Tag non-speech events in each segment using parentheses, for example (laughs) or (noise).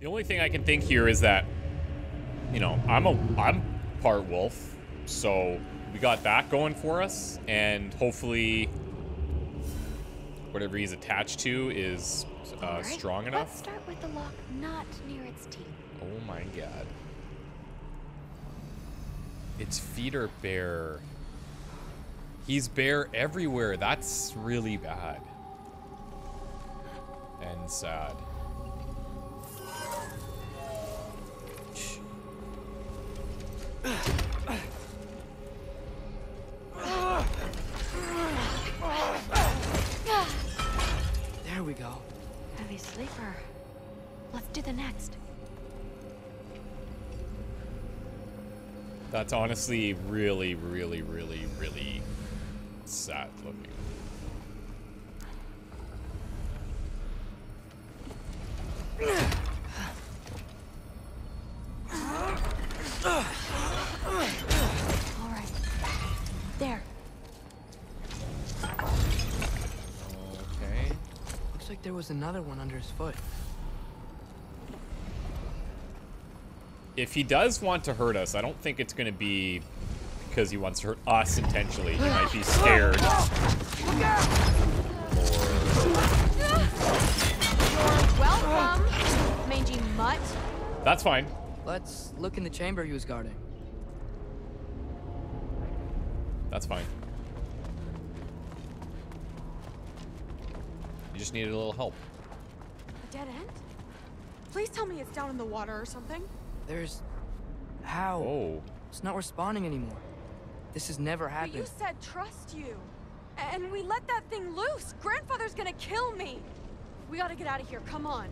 The only thing I can think here is that, you know, I'm a I'm part wolf, so we got that going for us, and hopefully, whatever he's attached to is uh, right, strong Let's enough. start with the lock not near its teeth. Oh my god. Its feet are bare. He's bare everywhere. That's really bad. And sad. That's honestly really, really, really, really sad looking. All right. There. Okay. Looks like there was another one under his foot. If he does want to hurt us, I don't think it's going to be because he wants to hurt us intentionally. He might be scared. Welcome, mangy mutt. That's fine. Let's look in the chamber he was guarding. That's fine. You just needed a little help. A dead end? Please tell me it's down in the water or something. There's... How? Oh. It's not responding anymore. This has never happened. But happened. you said trust you. And we let that thing loose. Grandfather's gonna kill me. We gotta get out of here. Come on.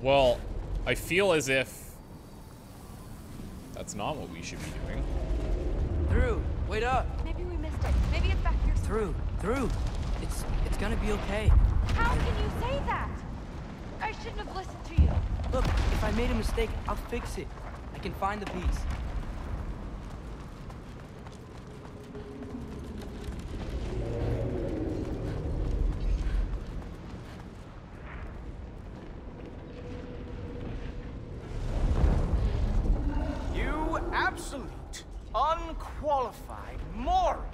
Well, I feel as if that's not what we should be doing. Through. Wait up. Maybe we missed it. Maybe it's back here. Through. Through. It's it's gonna be okay. How can you say that? I shouldn't have listened to you. Look, if I made a mistake, I'll fix it. I can find the piece. You absolute, unqualified moron!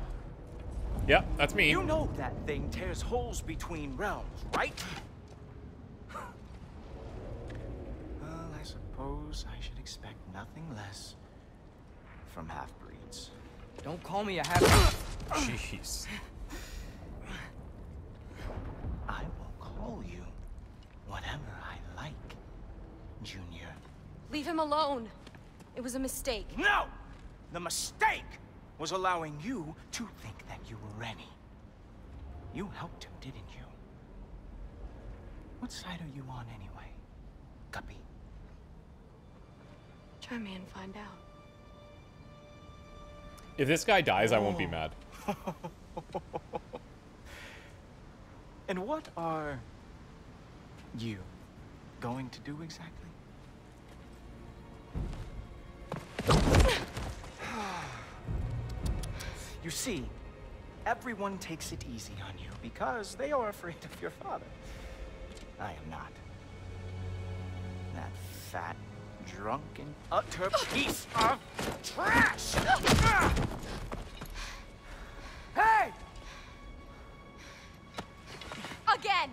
Yeah, that's me. You know that thing tears holes between realms, right? well, I suppose I should expect nothing less from half-breeds. Don't call me a half. (laughs) Jeez. I will call you whatever I like, Junior. Leave him alone. It was a mistake. No! The mistake was allowing you to think that you were ready. You helped him, didn't you? What side are you on anyway, Guppy? Try me and find out. If this guy dies, I won't be Oh. mad. (laughs) And what are you going to do exactly? (sighs) You see, everyone takes it easy on you because they are afraid of your father. I am not. That fat, drunken, utter (laughs) piece of trash! hey! Again!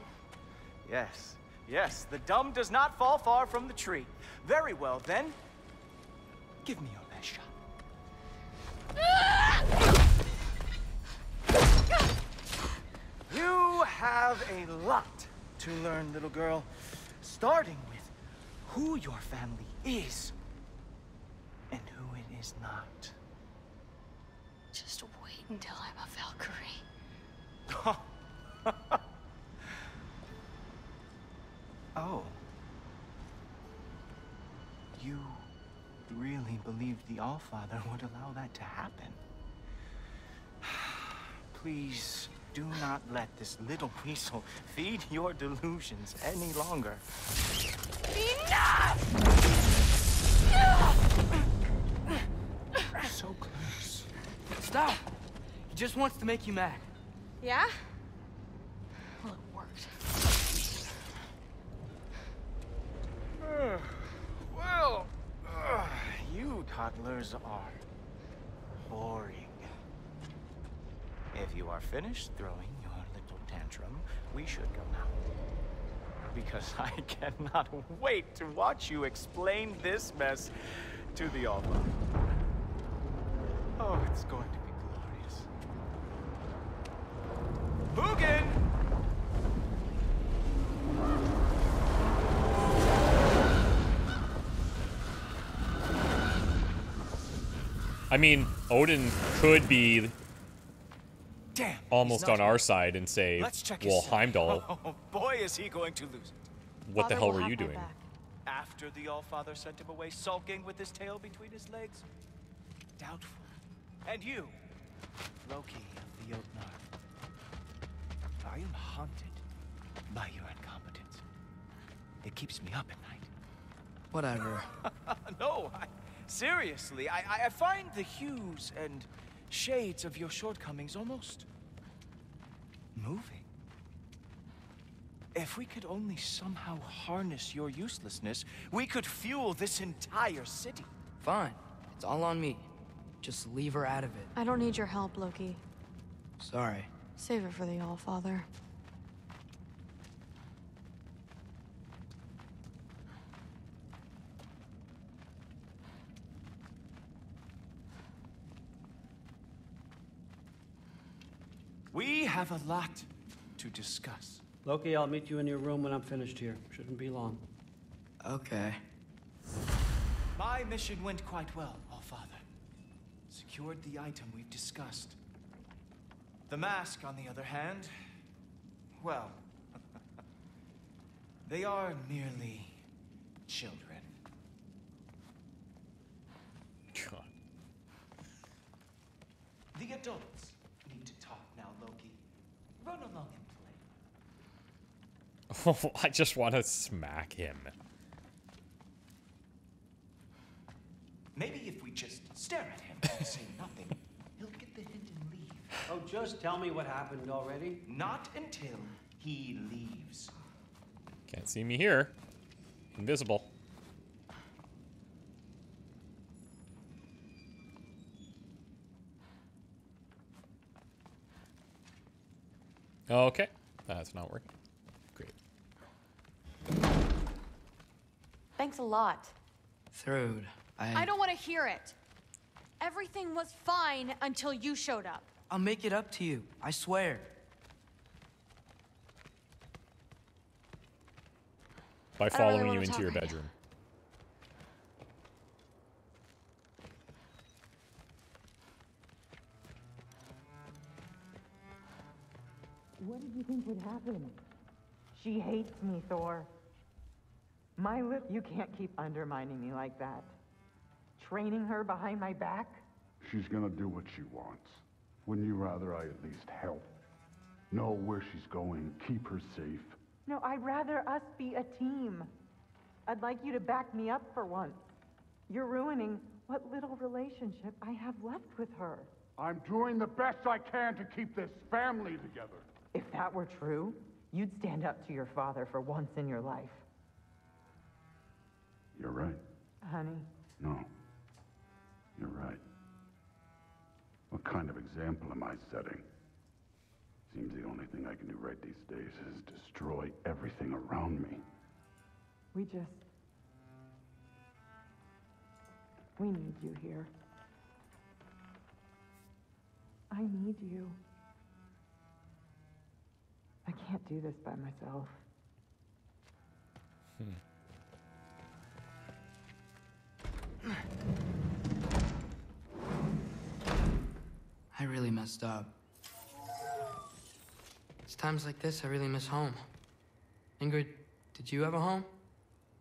Yes, yes, the dumb does not fall far from the tree. Very well, then. Give me your best shot. You have a lot to learn, little girl. Starting with who your family is and who it is not. Just wait until I'm a Valkyrie. (laughs) Oh. You really believed the Allfather would allow that to happen? (sighs) Please do not let this little weasel feed your delusions any longer. So close. Stop! He just wants to make you mad. Yeah? Well, it worked. (sighs) Well, uh, (sighs) you toddlers are boring. If you are finished throwing your little tantrum, we should go now. Because (laughs) I cannot wait to watch you explain this mess to the Alpha. Oh, it's going to be glorious. Hugin! I mean, Odin could be Damn. almost on our side and say, Let's check well. Heimdall, (laughs) Oh boy, is he going to lose it. what the hell were you doing? back. After the Allfather sent him away sulking with his tail between his legs? Doubtful. And you, Loki of the Jotnar. I am haunted by your incompetence. It keeps me up at night. Whatever. (laughs) no, I, seriously, I, I- I find the hues and shades of your shortcomings almost moving. If we could only somehow harness your uselessness, we could fuel this entire city. Fine. It's all on me. Just leave her out of it. I don't need your help, Loki. Sorry. Save it for the All-Father. We have a lot to discuss. Loki, I'll meet you in your room when I'm finished here. Shouldn't be long. Okay. My mission went quite well, Allfather. Secured the item we've discussed. The mask, on the other hand, well, (laughs) they are merely children. God. The adults need to talk now, Loki. Run along and play. Oh, I just want to smack him. Maybe if we just stare at him and say nothing, he'll get the hint and leave. Oh, just tell me what happened already. Not until he leaves. Can't see me here. Invisible. Okay. That's not working. Great. Thanks a lot. Thrud, I... I don't want to hear it. Everything was fine until you showed up. I'll make it up to you. I swear. By don't really following you into your bedroom. What did you think would happen? She hates me, Thor. My lip, you can't keep undermining me like that. Training her behind my back? She's gonna do what she wants. Wouldn't you rather I at least help? Know where she's going, keep her safe? No, I'd rather us be a team. I'd like you to back me up for once. You're ruining what little relationship I have left with her. I'm doing the best I can to keep this family together. If that were true, you'd stand up to your father for once in your life. You're right. Honey, No. You're right. What kind of example am I setting? Seems the only thing I can do right these days is destroy everything around me. we just. We need you here. I need you. I can't do this by myself. Hmm. I really messed up. It's times like this I really miss home. Ingrid, did you have a home?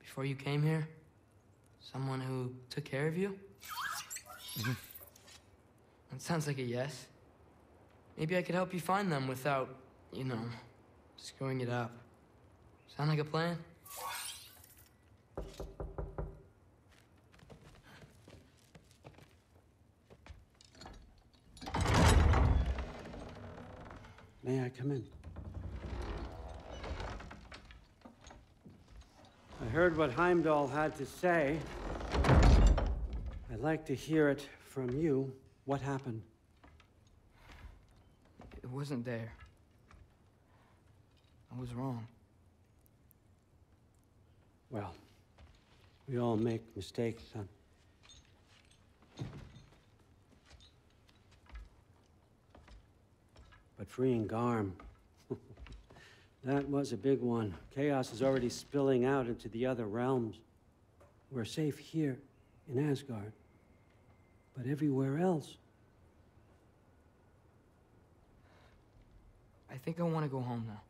Before you came here? Someone who took care of you? Mm-hmm. that sounds like a yes. Maybe I could help you find them without, you know, screwing it up. Sound like a plan? May I come in? I heard what Heimdall had to say. I'd like to hear it from you. What happened? It wasn't there. I was wrong. Well, we all make mistakes, son. But freeing Garm, (laughs) that was a big one. Chaos is already spilling out into the other realms. We're safe here in Asgard. But everywhere else, I think I want to go home now.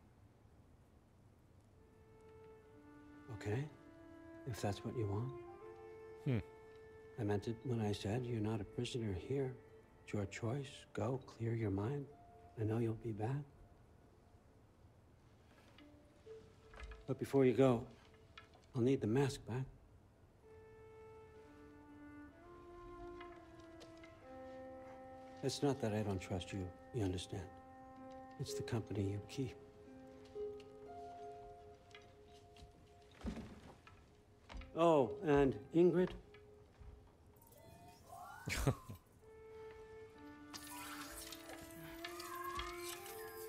Okay? If that's what you want. Hmm. I meant it when I said you're not a prisoner here. It's your choice. Go, clear your mind. I know you'll be back. But before you go, I'll need the mask back. It's not that I don't trust you, you understand? It's the company you keep. Oh, and Ingrid?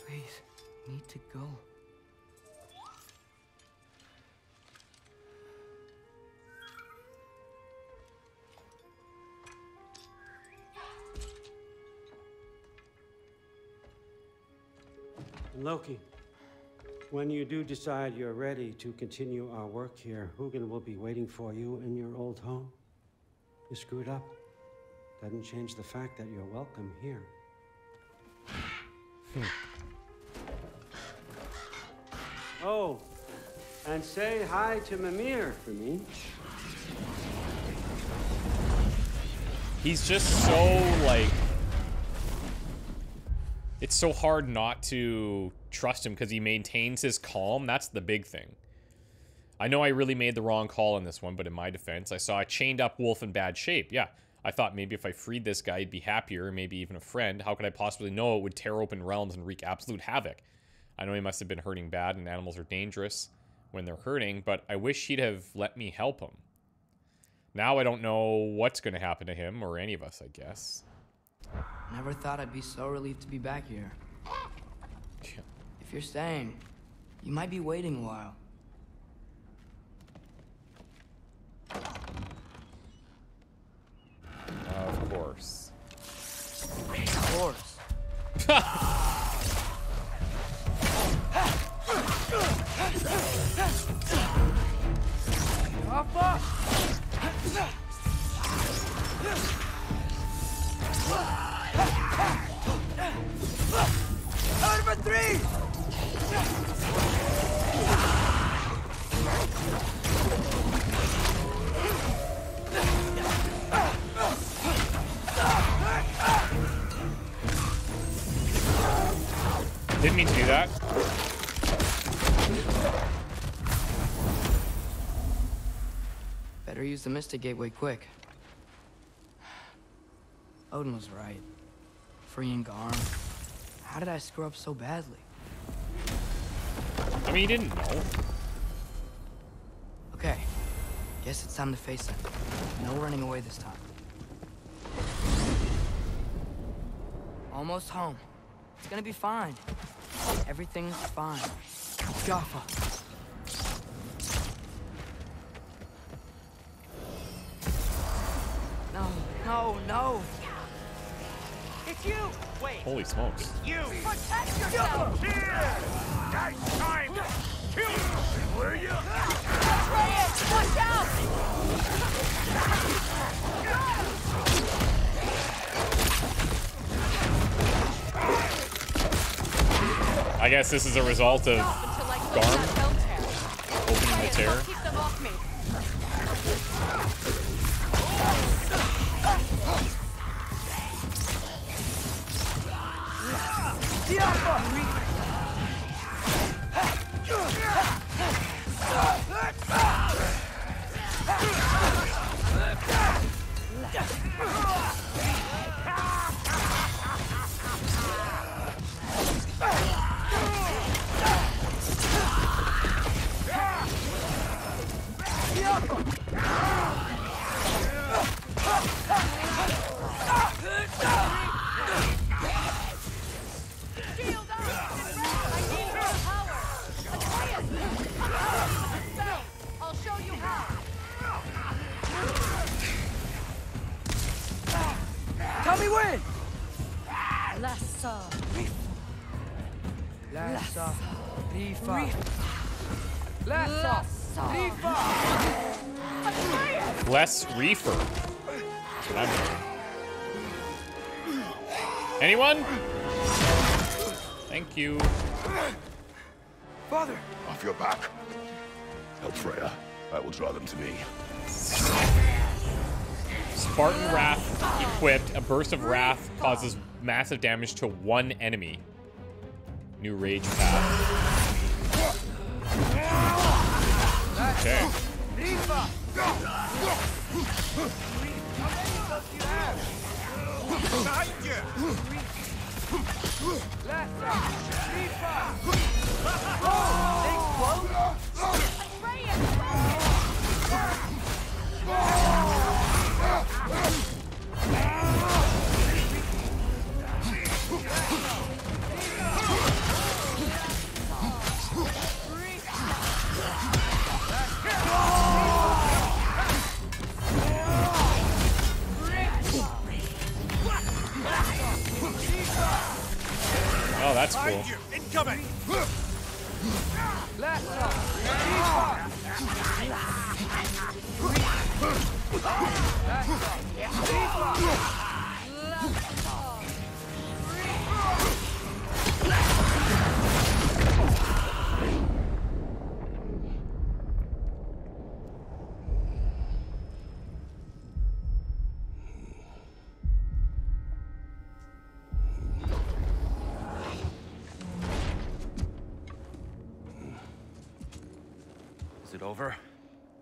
Please, need to go. And Loki, when you do decide you're ready to continue our work here, Hugin will be waiting for you in your old home. You screwed up. Doesn't change the fact that you're welcome here. oh, and say hi to Mimir for me. He's just so like it's so hard not to trust him because he maintains his calm. That's the big thing. I know I really made the wrong call in this one, but in my defense, I saw a chained up wolf in bad shape. Yeah, I thought maybe if I freed this guy, he'd be happier, maybe even a friend. How could I possibly know it would tear open realms and wreak absolute havoc? I know he must have been hurting bad, and animals are dangerous when they're hurting, but I wish he'd have let me help him. Now I don't know what's going to happen to him, or any of us, I guess. Never thought I'd be so relieved to be back here. If you're staying, you might be waiting a while. Of course. Of course. Didn't mean to do that. Better use the Mystic Gateway quick. Odin was right. Freeing Garm. How did I screw up so badly? I mean, he didn't know. Okay. Guess it's time to face them. No running away this time. Almost home. It's gonna be fine. Everything's fine. Jaffa. No, no, no. It's you! Wait, Holy smokes. you! Protect yourself! Here! Nice time to kill you! Were you? Atreus, watch out! I guess this is a result of Stop until I close Garm that bell tear. opening the tear. Less reefer. That's what I'm hearing. Anyone? Thank you. Father. Off your back. Help Freya. I will draw them to me. Spartan Wrath equipped. A burst of wrath causes massive damage to one enemy. New rage path. Okay. Rifa. Lassa. Oh, that's cool. Incoming! Is (laughs)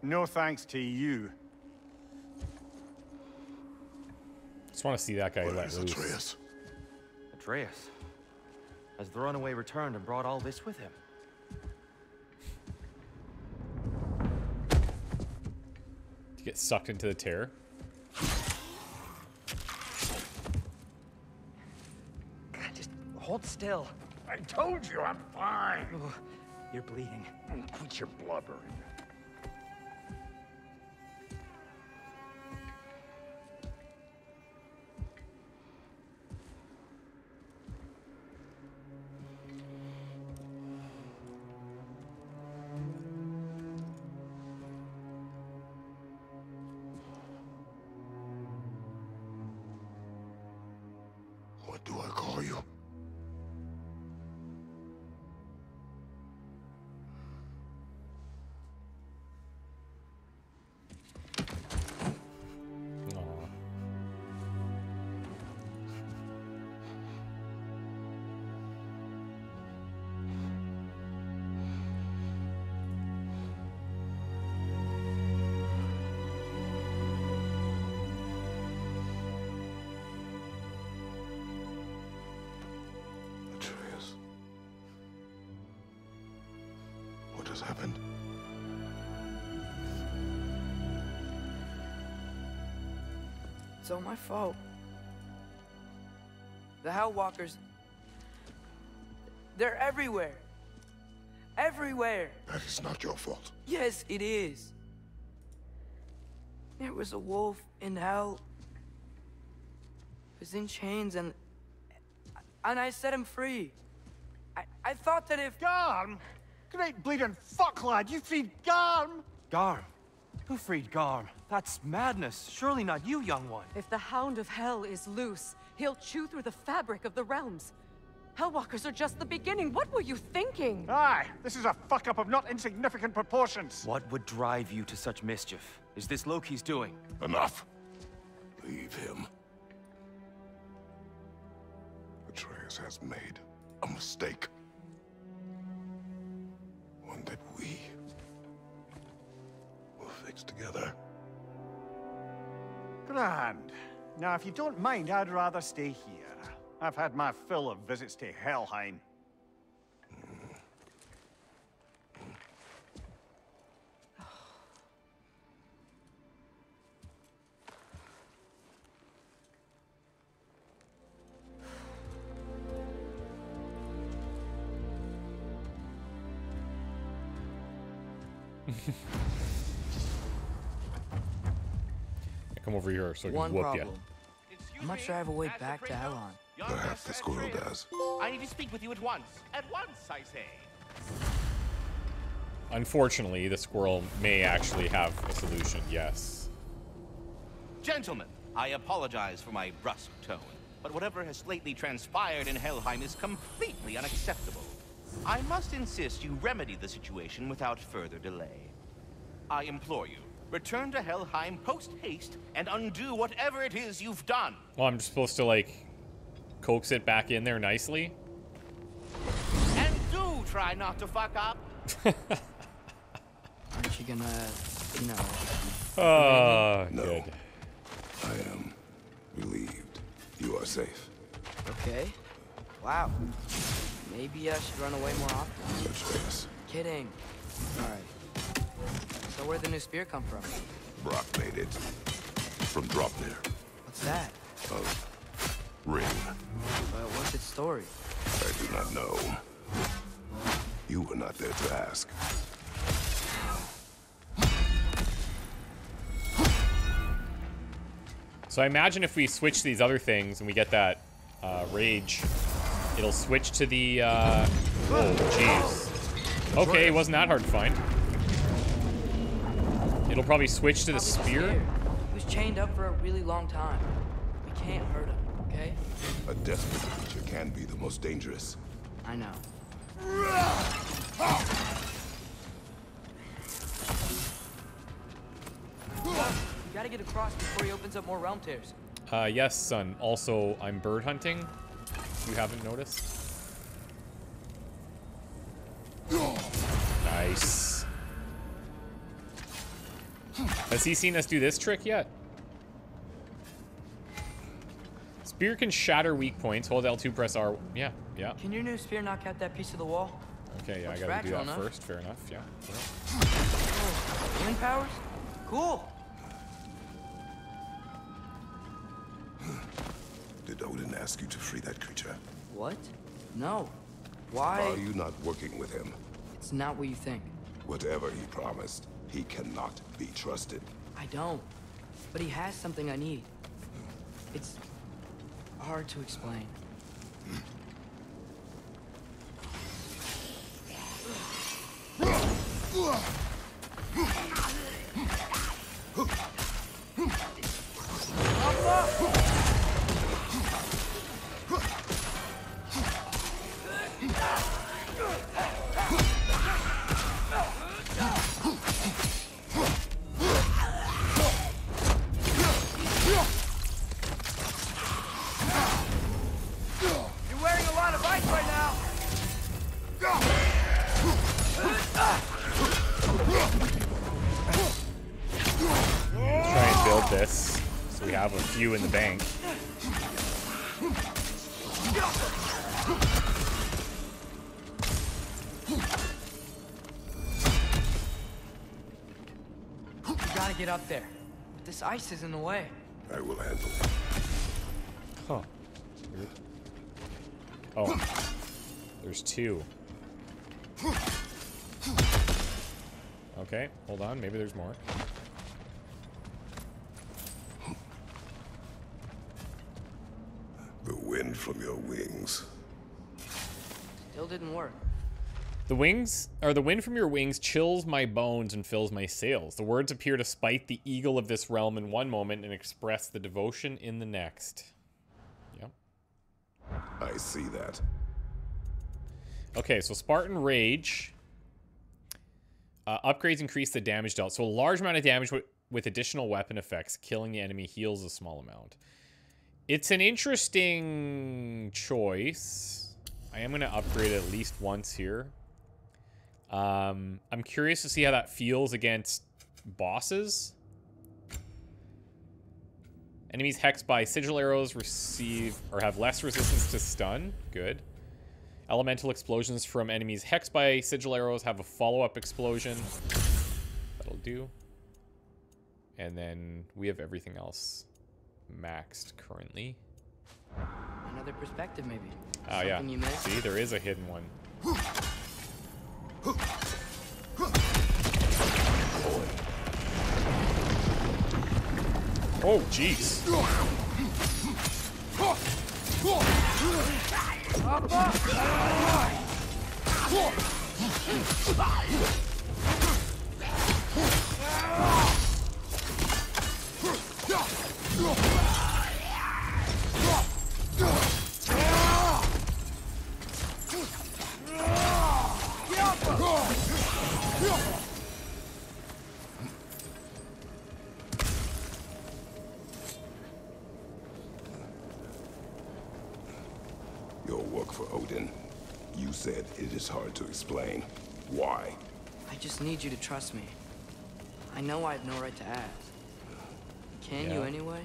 No thanks to you. Just want to see that guy Where let is loose. Atreus? Atreus. Has the runaway returned and brought all this with him? To get sucked into the tear. Just hold still. I told you I'm fine. Oh, you're bleeding. Quit your blubbering. Has happened? It's all my fault. The Hellwalkers. They're everywhere. Everywhere. That is not your fault. Yes, it is. There was a wolf in hell. He was in chains and. And I set him free. I, I thought that if. Garm? Great bleeding fuck, lad. You freed Garm? Garm. Who freed Garm? That's madness. Surely not you, young one. If the Hound of Hell is loose, he'll chew through the fabric of the realms. Hellwalkers are just the beginning. What were you thinking? Aye, this is a fuck up of not insignificant proportions. What would drive you to such mischief? Is this Loki's doing? Enough. Leave him. Atreus has made a mistake. That we will fix together. Grand. Now, if you don't mind, I'd rather stay here. I've had my fill of visits to Helheim. Come so I can One whoop problem. you. I'm not sure I have a way back to Elon. Perhaps the squirrel does. I need to speak with you at once. At once, I say. Unfortunately, the squirrel may actually have a solution, yes. Gentlemen, I apologize for my brusque tone, but whatever has lately transpired in Helheim is completely unacceptable. I must insist you remedy the situation without further delay. I implore you, return to Helheim post-haste and undo whatever it is you've done. Well, I'm supposed to, like, coax it back in there nicely? And do try not to fuck up. (laughs) Aren't you gonna, you know... Oh, no. good. I am relieved. You are safe. Okay. Wow. Maybe I should run away more often. Such as Kidding. Alright. So where'd the new spear come from? Brok made it. From Draupnir. What's that? A ring. But what's its story? I do not know. You were not there to ask. So I imagine if we switch these other things and we get that uh, rage, it'll switch to the, uh... Oh, jeez. Okay, it wasn't that hard to find. It'll probably switch to the spear. He was chained up for a really long time. We can't hurt him, okay? A desperate creature can be the most dangerous. I know. You gotta get across before he opens up more realm tears. Uh, yes, son. Also, I'm bird hunting. You haven't noticed? Nice. Has he seen us do this trick yet? Spear can shatter weak points. Hold L2, press R. Yeah, yeah. Can your new spear knock out that piece of the wall? Okay, yeah, I gotta do fragile that enough. first. Fair enough, yeah. yeah. Oh, healing powers? Cool. Did Odin ask you to free that creature? What? No. Why? Are you not working with him? It's not what you think. Whatever he promised, he cannot be trusted. I don't. But he has something I need. It's hard to explain. You're this so we have a few in the bank. You gotta get up there. But this ice is in the way. I will handle it. Huh. Oh. There's two. Okay, hold on. Maybe there's more. The wind from your wings. Still didn't work. The wings, or the wind from your wings chills my bones and fills my sails. The words appear to spite the eagle of this realm in one moment and express the devotion in the next. Yep. I see that. Okay, so Spartan Rage. Uh, upgrades increase the damage dealt. So a large amount of damage with, with additional weapon effects. Killing the enemy heals a small amount. It's an interesting choice. I am going to upgrade at least once here. Um, I'm curious to see how that feels against bosses. Enemies hexed by sigil arrows receive or have less resistance to stun. Good. Elemental explosions from enemies hexed by sigil arrows have a follow-up explosion. That'll do. And then we have everything else maxed currently. Another perspective, maybe. Oh yeah. You? See, there is a hidden one. Oh, jeez. Your work for Odin. You said it is hard to explain. Why? I just need you to trust me. I know I have no right to ask. Can you anyway?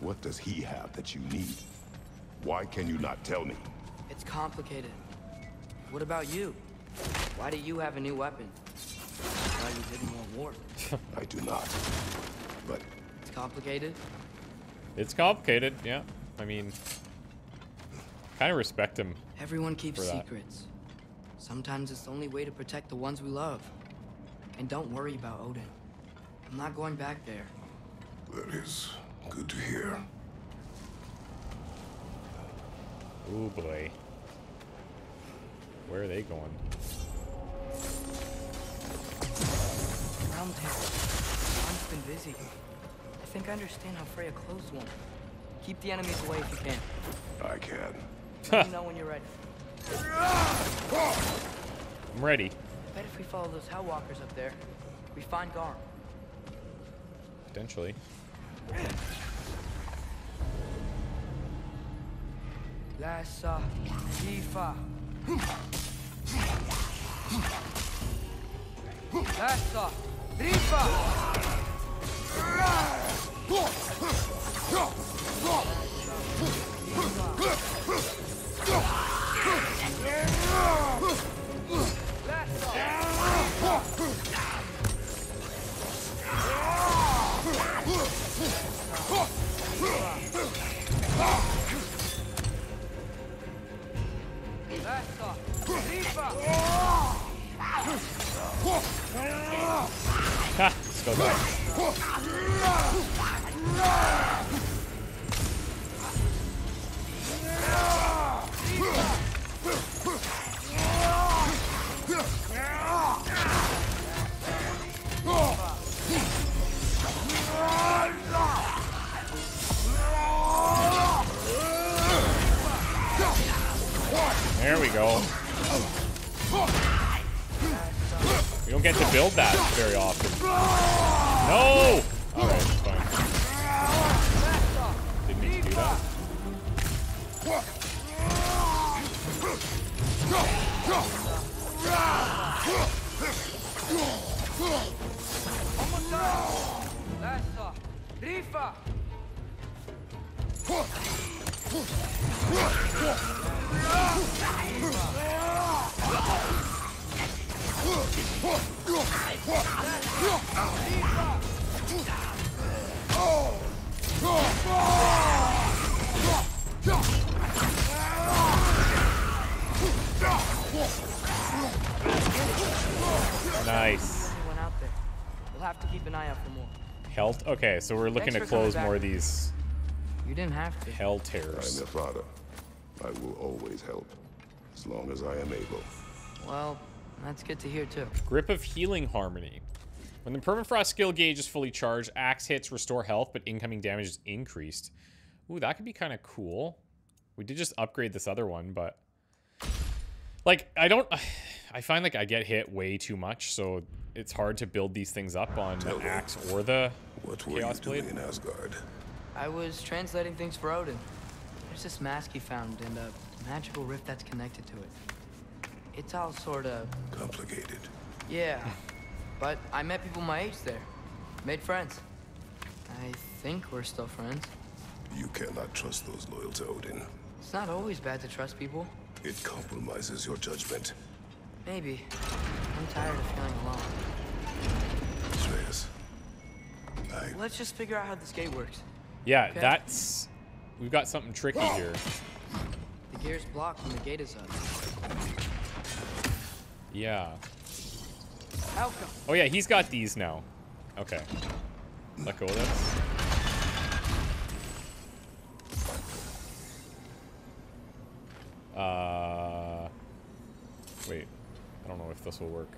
What does he have that you need? Why can you not tell me? It's complicated. What about you? Why do you have a new weapon? Why you didn't want war? (laughs) I do not. But It's complicated. It's complicated, yeah. I mean, kind of respect him. Everyone keeps for that. secrets. Sometimes it's the only way to protect the ones we love. And don't worry about Odin. I'm not going back there. that is good to hear. Oh boy. Where are they going? Round table. I've been busy. I think I understand how Freya closed one. Keep the enemies away if you can. I can. Let me (laughs) know when you're ready. I'm ready. I Bet if we follow those Hellwalkers up there, we find Garm. Potentially. Lassa, Tifa. Lassa, Tifa. Lassa, go. There we go. We don't get to build that very often. No! Alright, fine. Didn't mean to do that. Rifa. Nice. Anyone out there? We'll have to keep an eye out for more. Health. Okay, so we're looking Thanks to close more of these You didn't have to. hell I am tears. your father. I will always help, as long as I am able. Well, that's good to hear too. Grip of Healing Harmony. When the Permafrost skill gauge is fully charged, axe hits restore health, but incoming damage is increased. Ooh, that could be kind of cool. We did just upgrade this other one, but... Like, I don't... (sighs) I find like I get hit way too much, so it's hard to build these things up on Tell the me, axe or the What were Chaos you doing Blade. in Asgard? I was translating things for Odin. There's this mask he found and a magical rift that's connected to it. It's all sort of... Complicated. Yeah. but I met people my age there. Made friends. I think we're still friends. You cannot trust those loyal to Odin. It's not always bad to trust people. It compromises your judgment. Maybe. I'm tired of feeling alone. Atreus. Let's just figure out how this gate works. Yeah, Okay. that's... We've got something tricky (gasps) here. The gear's blocked when the gate is up. Yeah. Outcome. Oh yeah, he's got these now. Okay. Let go of this. Uh, Wait. I don't know if this will work.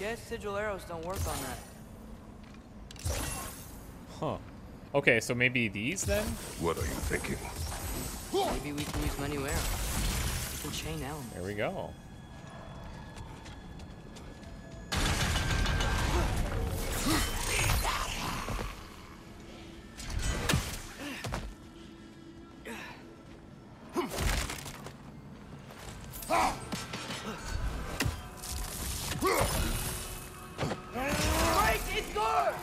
Guess sigil arrows don't work on that. Huh. Okay, so maybe these then? What are you thinking? Maybe we can use menu arrows. We can chain elements. There we go. Break its door!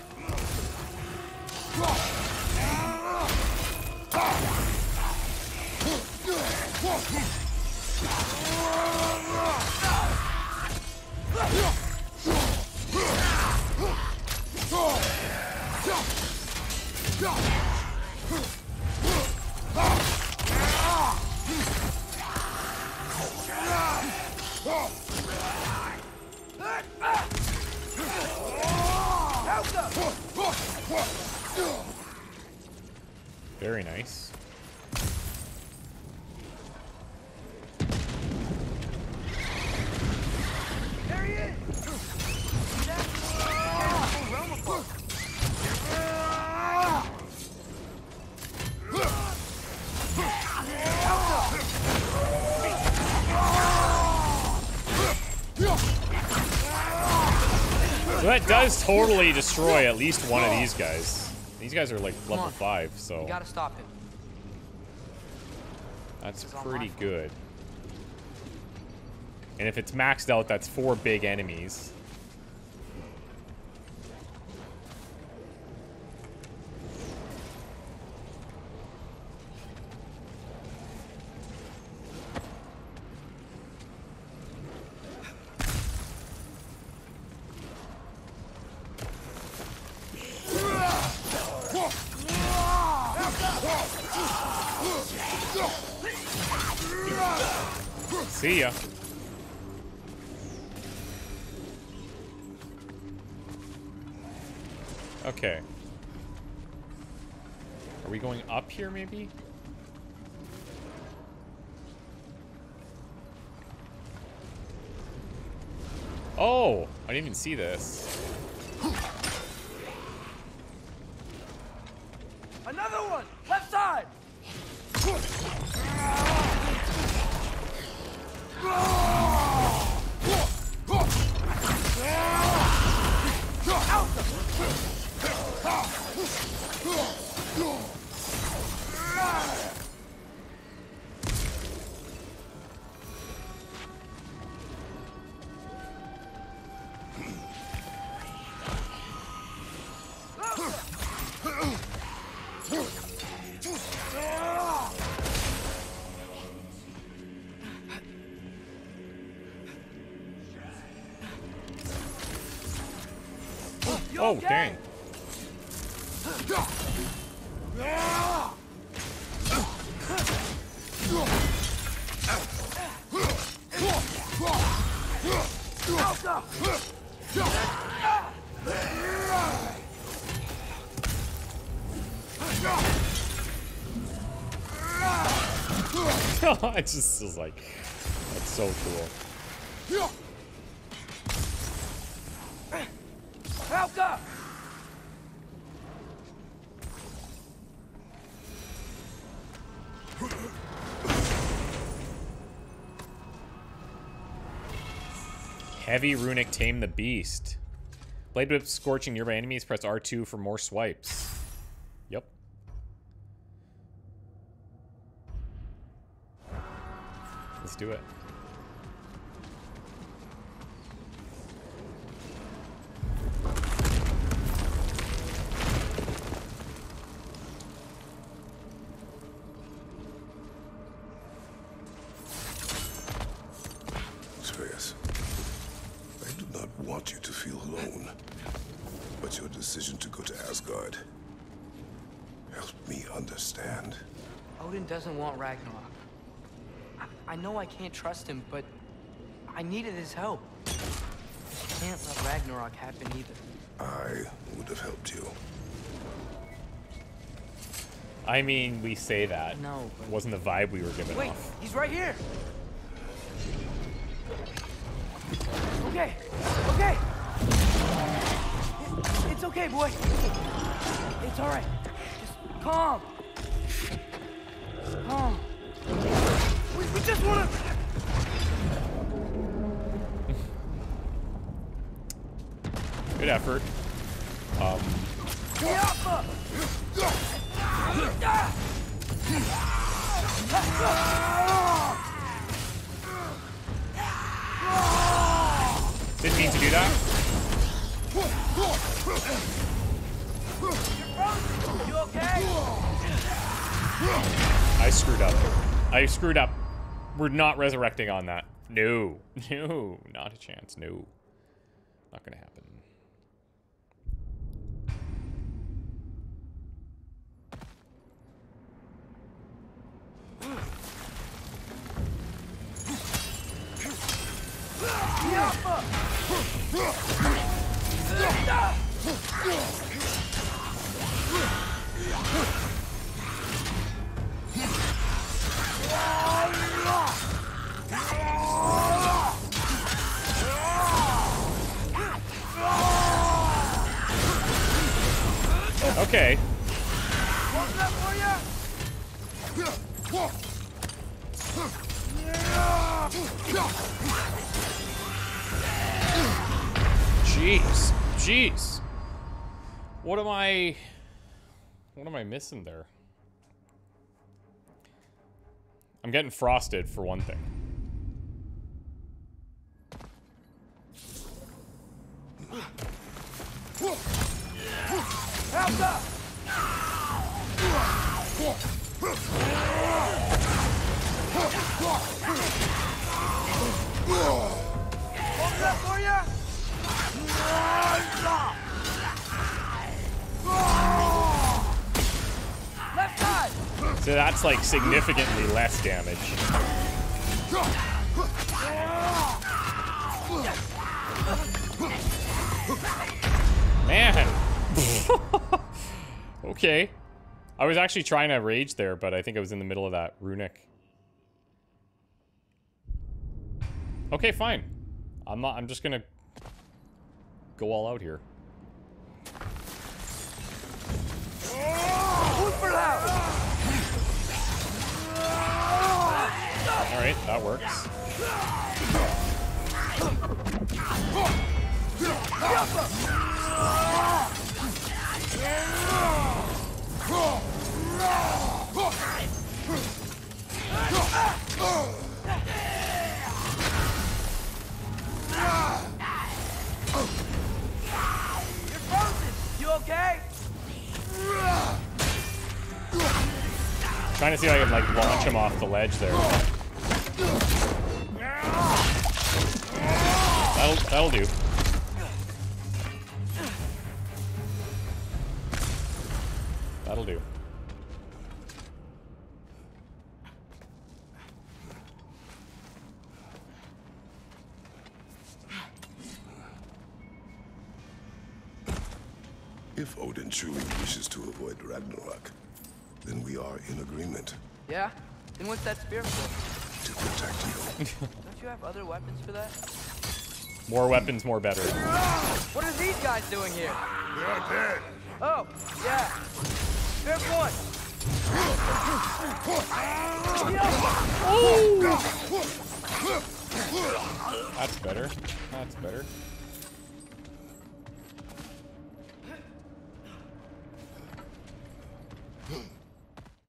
Does totally destroy at least one of these guys. These guys are like level 5, We so gotta stop him. that's It's all my pretty good. And if it's maxed out, that's four big enemies. See ya. Okay. Are we going up here, maybe? Oh! I didn't even see this. Oh, dang. (laughs) it just is like, that's so cool. Heavy runic tame the beast. Blade whip scorching nearby enemies. Press R2 for more swipes. Yep. Let's do it. Odin doesn't want Ragnarok. I, I know I can't trust him, but I needed his help. I can't let Ragnarok happen either. I would have helped you. I mean, we say that. No, but- Wasn't the vibe we were giving Wait, off. he's right here. Okay, okay. It- It's okay, boy. It's all right. Just calm. Calm. (laughs) Good effort. Um, didn't mean to do that. You okay? I screwed up. I screwed up. We're not resurrecting on that. No. (laughs) No. Not a chance. No. Not gonna happen. Okay. Jeez. Jeez. What am I... What am I missing there? I'm getting frosted, for one thing. So that's like significantly less damage. Man. (laughs) okay. I was actually trying to rage there, but I think I was in the middle of that runic. Okay, fine. I'm not I'm just gonna go all out here. Alright, that works. You okay? Trying to see if I can like launch him off the ledge there. That'll that'll do. That'll do. If Odin truly wishes to avoid Ragnarok, then we are in agreement Yeah? Then what's that spear for? to protect you. (laughs) Don't you have other weapons for that? More weapons, more better. What are these guys doing here? They're dead. Oh, yeah. There's one. That's better. That's better.